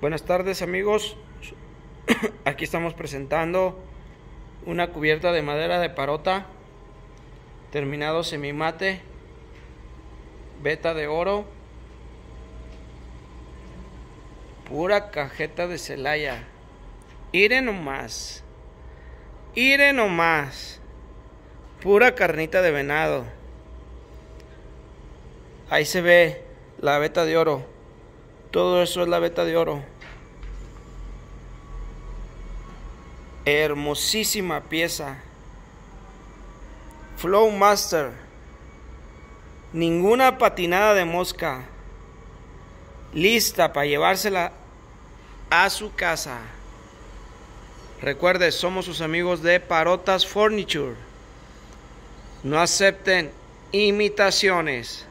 Buenas tardes amigos, aquí estamos presentando una cubierta de madera de parota, terminado semimate, beta de oro, pura cajeta de Celaya. Ire nomás, ire nomás, pura carnita de venado. Ahí se ve la beta de oro. Todo eso es la beta de oro. Hermosísima pieza. Flow Master. Ninguna patinada de mosca. Lista para llevársela a su casa. Recuerde, somos sus amigos de Parotas Furniture. No acepten imitaciones.